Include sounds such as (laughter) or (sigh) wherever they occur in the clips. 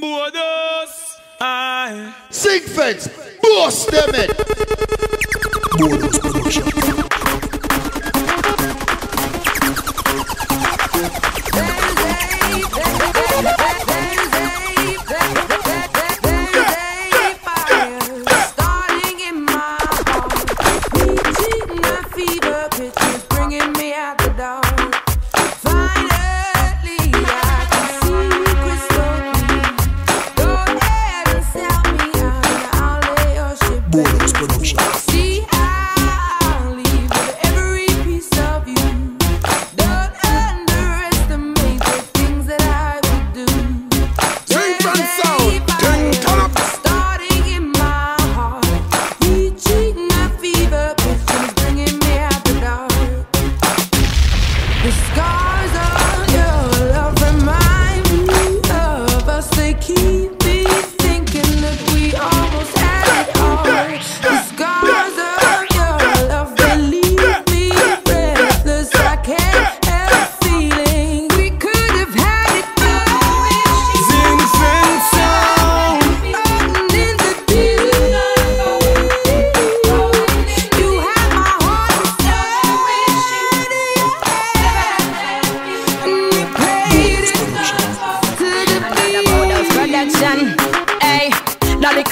Boardhouse. Aye. Xynk Fence, bust them it. Boardhouse Production.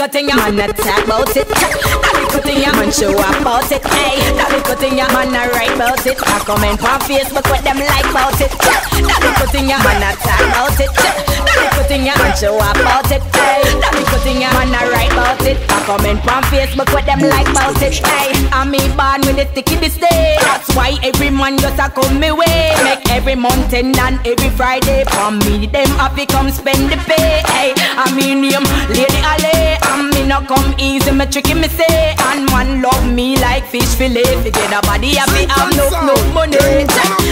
At thing, man, not talk about it. (laughs) Look thing, man, show up about it. Hey, now look at thing, man, not write about it. I comment on Facebook what them like about it. Now look at thing, man, not talk about it. Now look at thing, man, show about it. Hey, now look at thing, man, not write about it. I comment on Facebook what them like about it. Hey, I'm me born with the sticky this day. That's why every man just a come me way. Make every mountain and every Friday for me. Them happy come spend the pay. Hey, I mean him, Lady Ali. And me no come easy, me tricky me say. And man love me like fish fillet. Fi get a body happy, have no no money.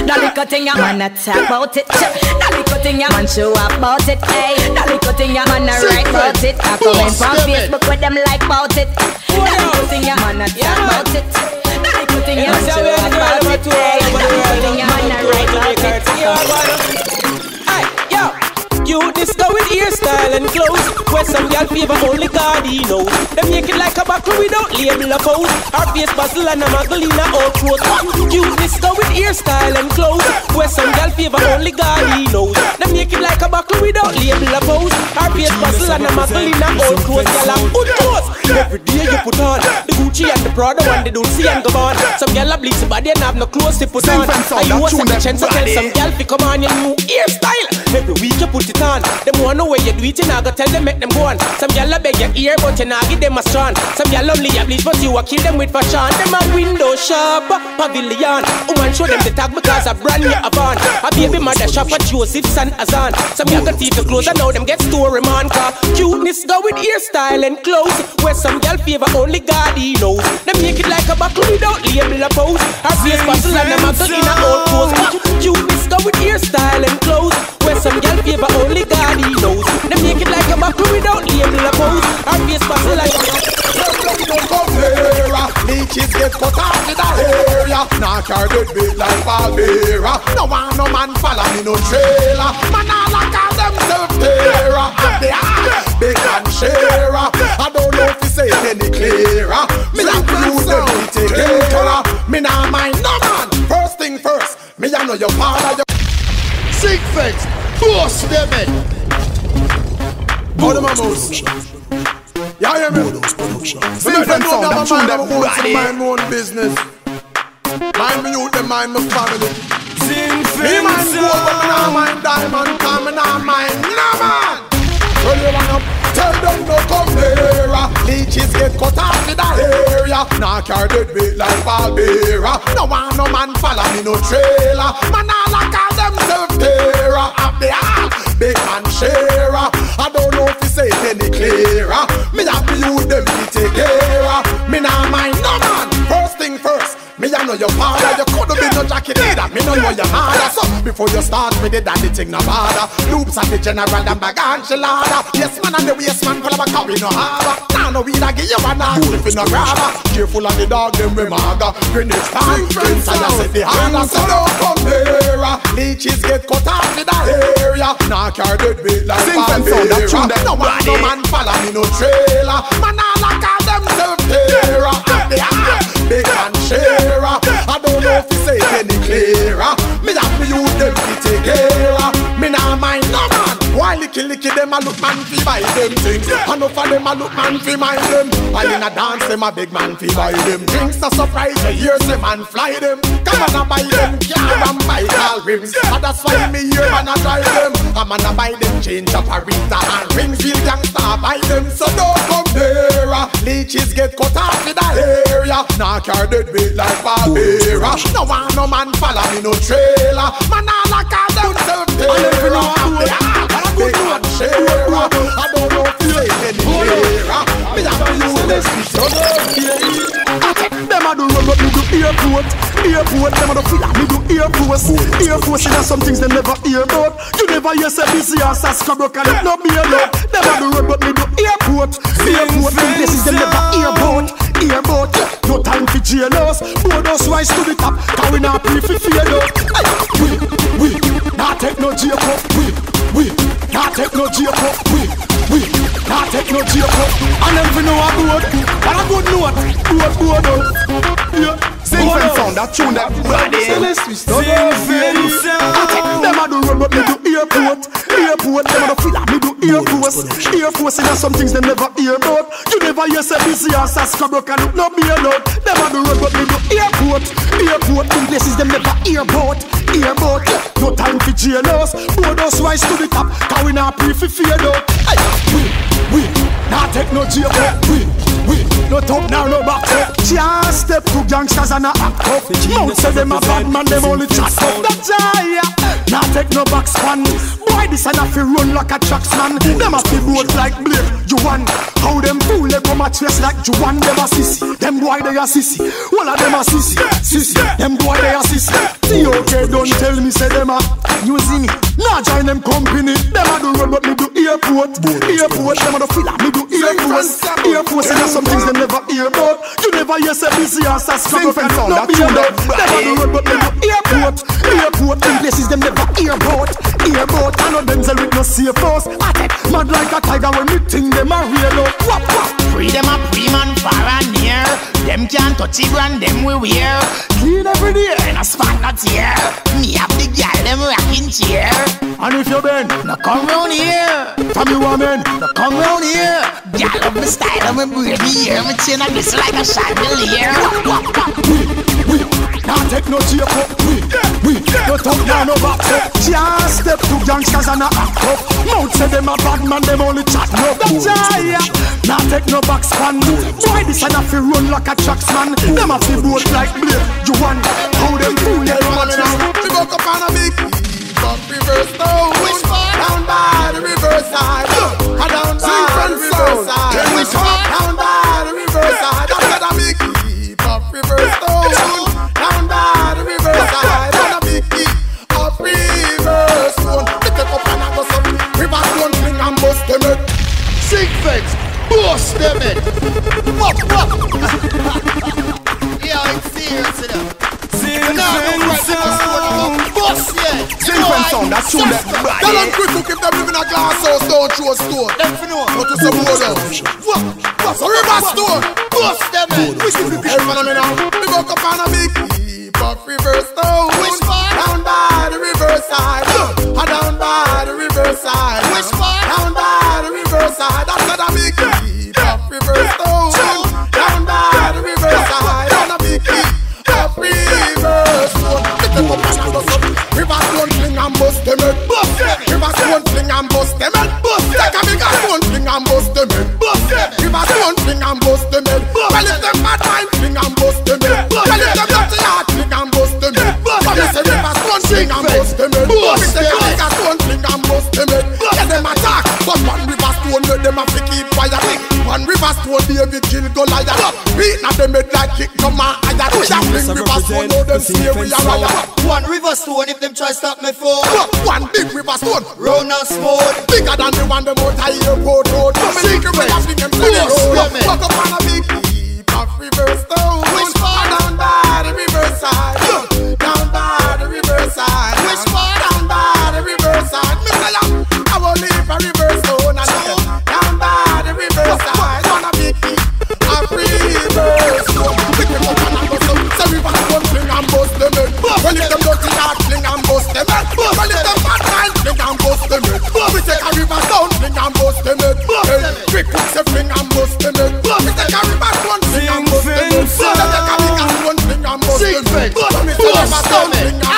That little thing a man a talk about it. That little thing a man show up about it. Hey, that little thing a man a write about it. I comment on Facebook with them like about it. That little thing a man a talk about it. That little thing a man show up about it. Hey, that little thing a man a write about it. You disco with hairstyle and clothes. Where some girl favor only God he knows. They make it like a buckle without label of pose Our face bustle and a muggle in a old clothes. You disco with hairstyle and clothes. Where some girl favor only God he knows. They make it like a buckle without label of pose Our face bustle and a muggle in a old clothes Girl have good clothes Every day you put on The Gucci and the Prada one they don't see and go on Some girl a bleach body and have no clothes to put on. And you a second chance to tell some girl fi come on your new hairstyle. Every week you put it on. Them wanna know where you do it, you nah go tell them make them go on. Some gyal a beg your ear but you nah give them a strand Some gyal only a bleach but you a kill them with fashion. Them a window shop, pavilion. Woman show them the tag because a brand new Avon A baby mother shop at Joseph's and Azan. Some gyal got to close and now them get story man Car cuteness go with hairstyle and clothes. Where some gyal favor only God he knows. Them make it like a buckle without label a pose. Her face bustle and them a in a old pose Cuteness go with hairstyle and clothes. Where some gyal favor only God he knows Them make it like a buckle without label a pose Her face bustle like Don't come here. Leeches get cut off in the area. Now carry the big like Barbera. No one, no man follow me no trailer. Man all I call themselves terror. And they are big and sharer. I don't know if you say it any clearer. Me like use them to take care. Me nah mind no man. First thing first. Me I know your father. Fence, bust them in. How them mouse? Yeah, hear me? Xynk Fence sound, that tune that body. Mind my own business. Mind me youth, them mind my family. Sing Me mind gold, but me nah mind diamond, cause me nah mind no man. So you wanna tell them no come here. Leeches get cut off in the area. Now carry the bait like Barbera. No one, no man follow me no trailer. Man all I call themselves terror. Up the big man sharer. I don't know if you say it any clearer. Me have use them to take care. Me nah mind no man. First thing first. Me I know your father, you coulda been no Jackie leader. Me know know your mother. So before you start with the daddy thing, no bother. Loops at the general and bag and gelada. Yes man and the waist man full of a copy no harbor. No weed, I give you one ox if you no grabber. Careful of the dog, them we maga. Grenade stand, inside I set the harder. So don't come here. Leeches get cut off in that area. Now carry dead bait like Sing them sound, that tune them No one, no man follow me no trailer. Man, all I call themselves terror. Licky licky them a look man fi buy them things. Enough of them a look man fi mind them. While in a dance them a big man fi buy them drinks. A surprise you hear say man fly them. Come on a buy them car and buy car rims. And that's why me here man a drive them. Come on a buy them change up a Rita and rings. Real gangsta buy them. So don't come there. Leeches get cut off in that area. Now car dead bait like Barbera. No one no man follow me no trailer. Man all I call themselves terror. And they are big and sharer. I don't know if you say. Me have to use this so Them a do run but me do airport Airport, them a do feel me do air force Air force some things them never hear about. You never hear say busy ass a scrub and it no be alone Them a do run but me do airport Airport, them places them never hear about. Hear about, no time for jailers Board us rise to the top, cause we not pray for fear though. We, we, not take no Jacob not take no Jacob We, we, not take no Jacob And them fi know a board, but a good note Board, board out Yeah, sing friend sound, that tune that body Them them a do run but me do airport Airport, them a do feel do air force Air force inna some things they never hear about. You never hear say busy ass a scrub rock and look no be alone. A do run but me do airport Airport, in places them never hear about Hear about, no time for jailers Board us rise to the top, cause we not pray for fear though. Hey, we, we, not take no jail. We, we, no top now no back. Just step to gangsters and a act up Mount say them a bad man, them only chat up not take no back span Boy this and fi run like a tracksman. Them a fi boat like Blake, you want How them fool they come a chase like you want Them a sissy, them boy they a sissy. All of them a sissy, sissy. Them boy they a sissy. T.O.K. don't tell me say them a using me Nah join them company. Them a do run but me do airport. Airport, them a do feel me do Air Force Air Force and some things they never hear about. You never hear say busy ass a scrub up and not be about Them a do but do airport Airport, in places them never Hear about, I know Denzel with no safe house At it, mad like a tiger when me think them a real up Wap wap Free them a free man far and near. Them can't touch it brand them we wear. Clean every day In a spot not here. Me have the gal them rocking chair. And if you bend, Now come round here. from you a man Now come round here. Gal love me style and me braid me hair. Me chain a glisten like a chandelier. we, we, not take no up, we, we, no talk back. Just step to gangsters and a up. Mouth say them a bad man, them only chat take no back span. This run like a tracksman. Them a fi like. You want how them? We up on a big reverse? Down by the riverside. Ah, down by the part? Down by the. I said a big heap of reverse stone. Down by the riverside. And a big heap of reverse stone. We take up and I go some river stone fling and bust them head. Xynk Fence, bust them in. Wop, wop. yeah, it's serious enough. Now, don't write them a story about bust, yeah. Sing friend sound, that tune that Tell them quick to keep them living a glass house, don't throw a stone. Them for know. Go to some house. Wop, wop. So river stone. Bust them in. Hey, follow me now. We woke up on a big heap of reverse stone. Which part? Down by the riverside. Ah, down by the riverside. Which part? Down by the riverside. I said a big heap of reverse stone. Down by the riverside. And a big heap of reverse stone. We take up and I go some river stone fling and bust them head. Bust them. Stone fling and bust them head. Bust them. Take a big stone fling and bust them head. Bust them. River stone fling and bust them head. Well if them bad mind fling and bust them head. Well if them dirty heart fling and bust them head. But me say river stone fling and bust them head. Me say a big stone fling and bust them head. Yeah them attack, but one river stone let them have to keep quiet. One river stone, baby, kill Goliath. Beat at them head like kick no man a fling river know them see we a riot. One river stone if them try stop me for. One big river stone, Round and smooth. bigger than the one them out a airport road. Come and them bad mind fling and bust them head. We take a river stone fling and bust them head. Hey, quick quick say fling and bust them head. We take a river stone fling and bust them head. They take a big stone fling and bust them head. So me say river stone fling and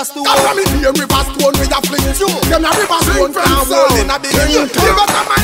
Bigger stone. From me here river stone we a fling you. Them a river stone can't hold in a big you. Better the